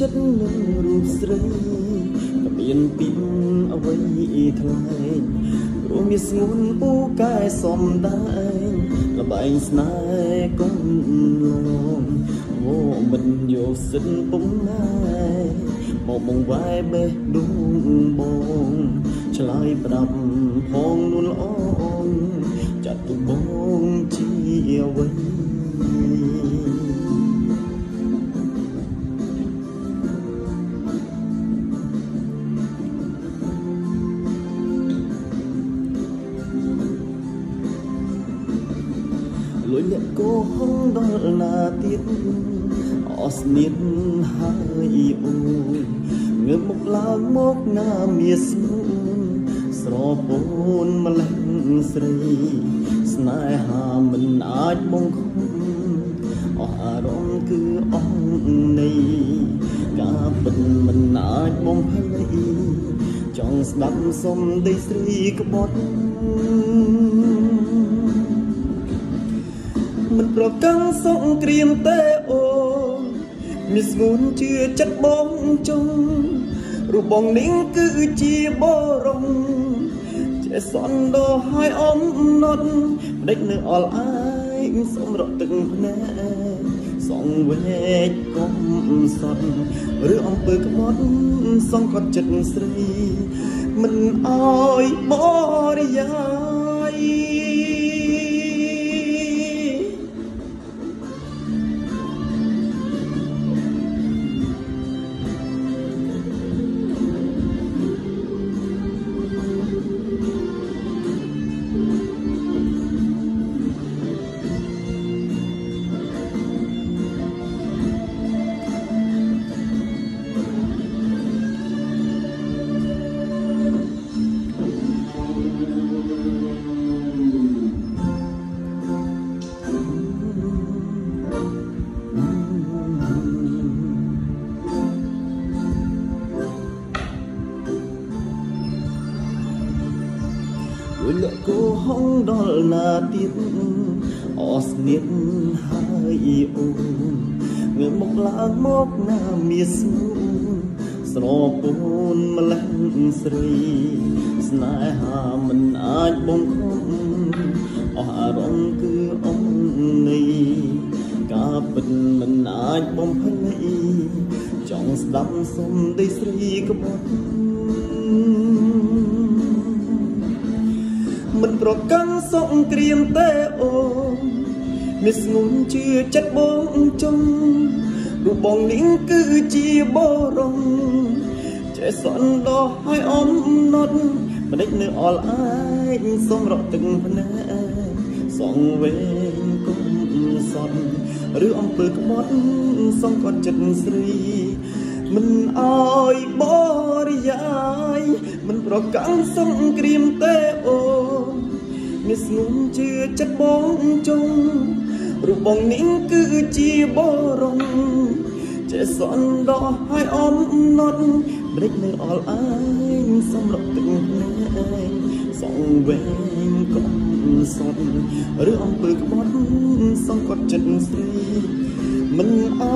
ចិត្តនឹងរូបស្រីក៏មានពីអ្វីថ្លៃព្រោះមានស្ងួនពូកែសំដែងលបែងស្នេហ៍កុំលងអូមិនយកសិនពុំណាយមកបងវាយបេះដួងបងឆ្លើយប្រាប់ផងនួនល្អចាត់ទុកបង លួយលាក់កោហងដល់ណាទៀតអស្នៀតហើយអូនងើបមកឡើងមកណាមាស្នូស្រពោនម្លេះស្រី ស្នេហាមិនអាចបងខំអស់អារម្មណ៍គឺអស់នៃការពិតមិនអាចបងភ័យចង់ស្ដាប់សំដីស្រីក្បត់ មិនប្រកាន់សង្គ្រាមទេអូនមានស្ងួនជឿចិត្តបងចង់រូបបងនាងគឺជាបរមចេះសន់ដោឲ្យអំណត់ផ្ដេចនៅអល់អាយសម្រក់ទឹកភ្នែកសងវែកកុំសត់ឬអំពើក្បត់សងគាត់ចិត្តស្រីមិនអោយបរិ លួយលាក់គោហងដល់ណាទៀតអស្នៀតហើយអូនងើបមកឡើងមកណាមាស្នូស្រពោនម្លេះស្រី ស្នេហាមិនអាចបងខំអស់អារម្មណ៍គឺអងនៃការពិតមិនអាចបំភ្លេចចង់ស្ដាប់សំដីស្រីក្បត់ ប្រកាន់សង្គ្រាមទេអូនមានស្ងួនជឿចិត្តបងចង់រូបបងនាងគឺជាបរមចេះសន់ដោះឲ្យអំណត់មិនដេចនៅអល់អាយសម្រក់ទឹកភ្នែកសងវែងគុំសត់ឬអំពើក្បត់សងគាត់ចិត្តស្រី មិនអោយបរិយាយមិនប្រកាន់សង្គ្រាមទេអូន មានស្ងួនជឿចិត្តបងចង់រូបបងនាងគឺជាបរមចេះសន់ដោះឲ្យអំណត់ព្រិចនៅអល់អាយសម្រាប់ទឹកភ្នែកសងវែងកុំសត់ឬអំពើក្បត់សងគាត់ចិត្តស្រីមិនអោយបរិយា